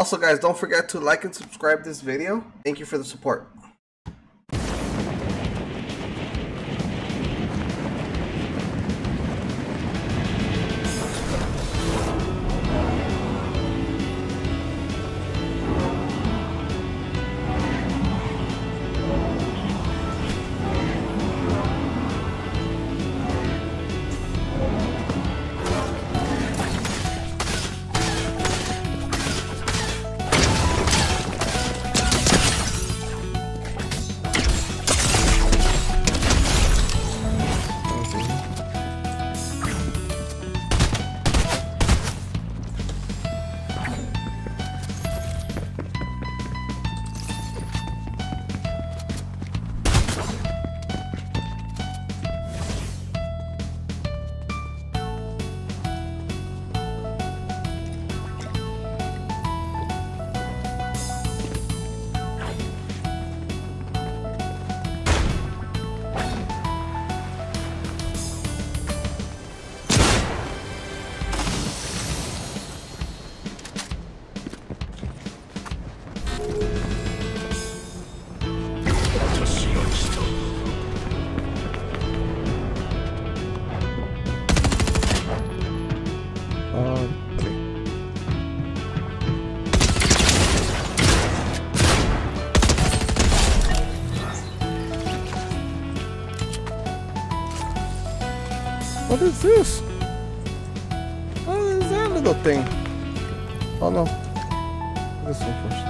Also, guys, don't forget to like and subscribe this video. Thank you for the support. What is this? What is that little thing? Oh no. This one first.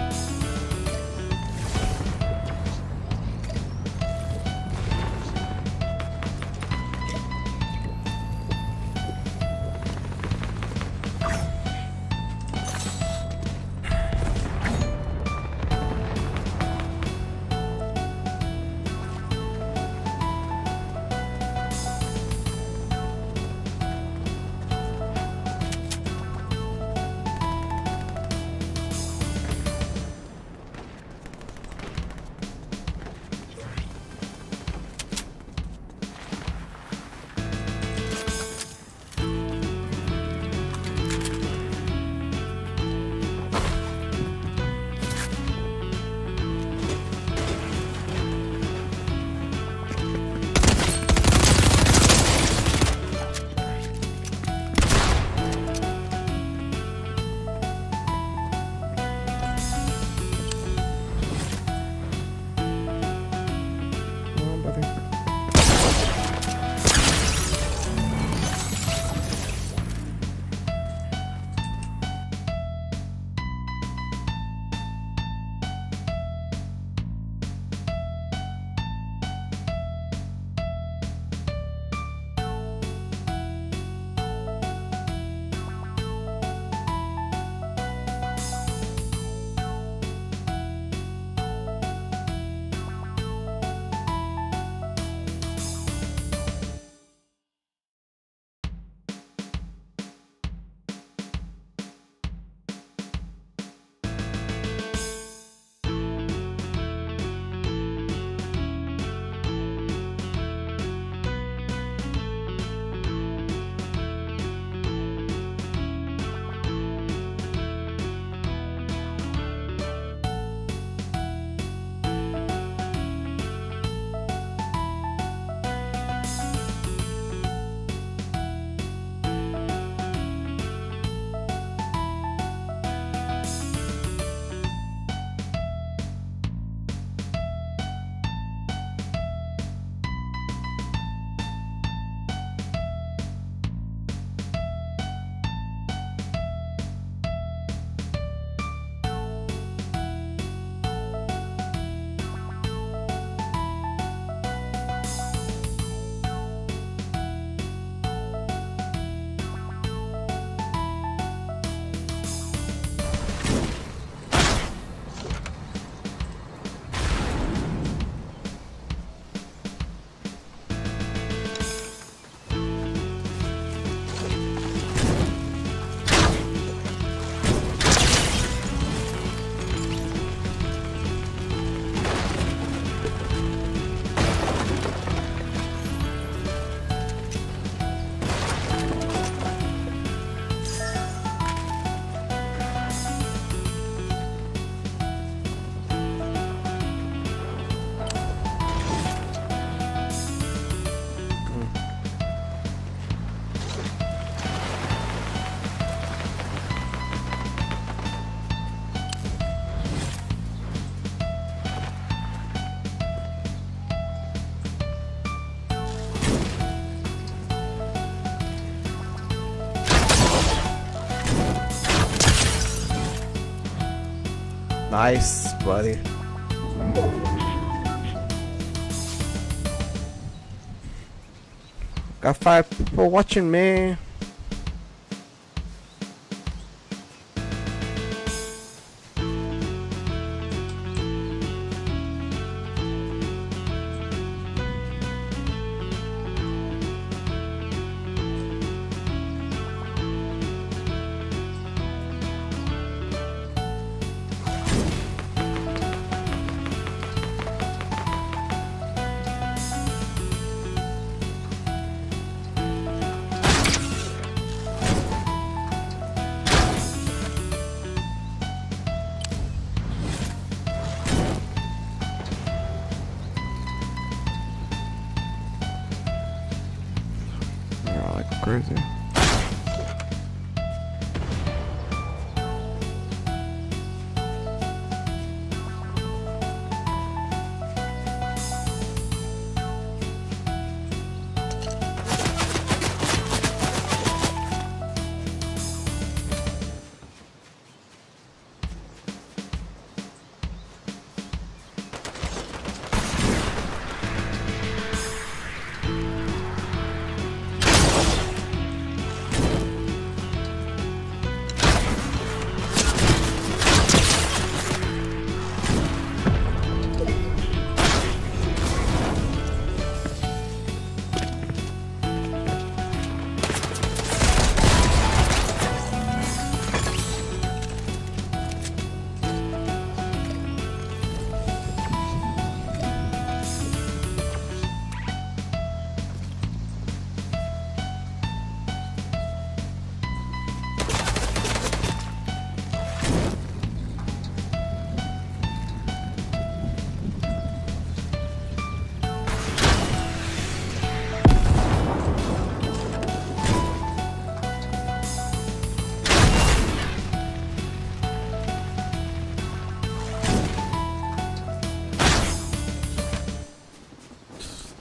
Nice, buddy. Got five people watching me.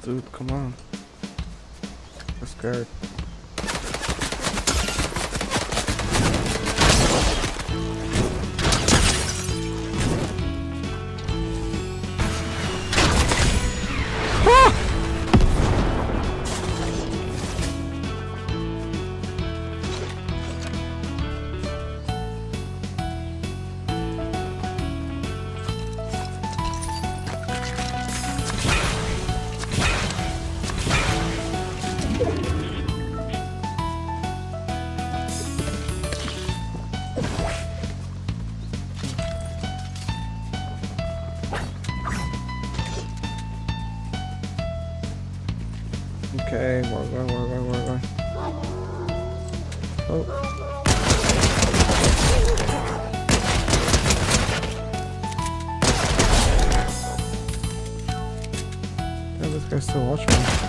Dude, come on. I'm scared. Okay, we're going, we're going, we're going. Oh. Yeah, this guy's still watching me.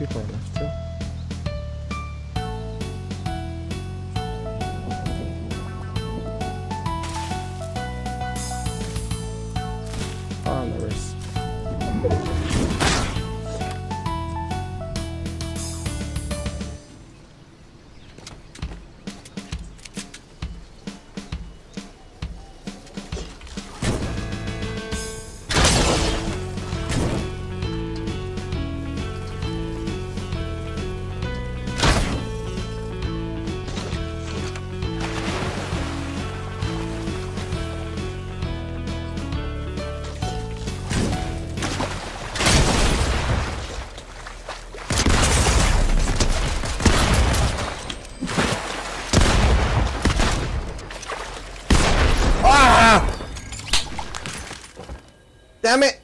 People are left still? Damn it!